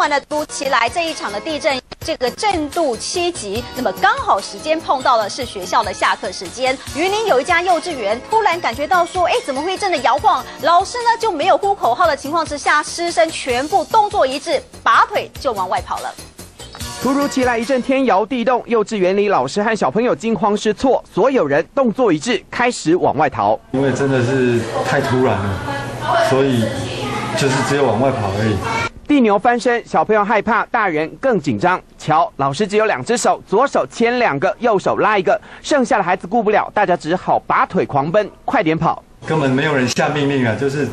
晚的突如其来这一场的地震，这个震度七级，那么刚好时间碰到了是学校的下课时间。云林有一家幼稚园突然感觉到说，哎，怎么会震的摇晃？老师呢就没有呼口号的情况之下，师生全部动作一致，拔腿就往外跑了。突如其来一阵天摇地动，幼稚园里老师和小朋友惊慌失措，所有人动作一致，开始往外逃。因为真的是太突然了，所以就是只有往外跑而已。地牛翻身，小朋友害怕，大人更紧张。瞧，老师只有两只手，左手牵两个，右手拉一个，剩下的孩子顾不了，大家只好拔腿狂奔，快点跑。根本没有人下命令啊，就是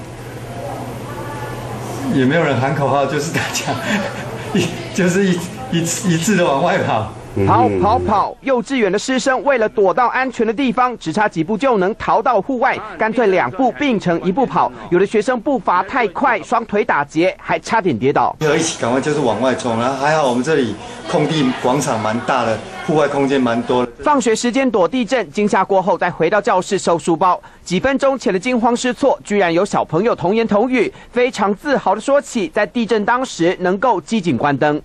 也没有人喊口号，就是大家 一就是一。一次一次的往外跑，跑跑跑！幼稚园的师生为了躲到安全的地方，只差几步就能逃到户外，干脆两步并成一步跑。有的学生步伐太快，双腿打结，还差点跌倒。要一起赶快就是往外冲，然后还好我们这里空地广场蛮大的，户外空间蛮多。放学时间躲地震，惊吓过后再回到教室收书包，几分钟前的惊慌失措，居然有小朋友童言童语，非常自豪的说起在地震当时能够机警关灯。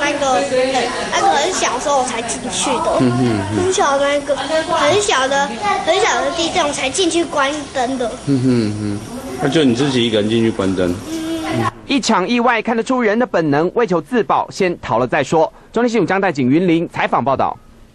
那个很那个很小的时候我才进去的，很小的那个很小的很小的地震我才进去关灯的。嗯哼哼，那就你自己一个人进去关灯。一场意外看得出人的本能，为求自保，先逃了再说。中天新闻将带警云林采访报道。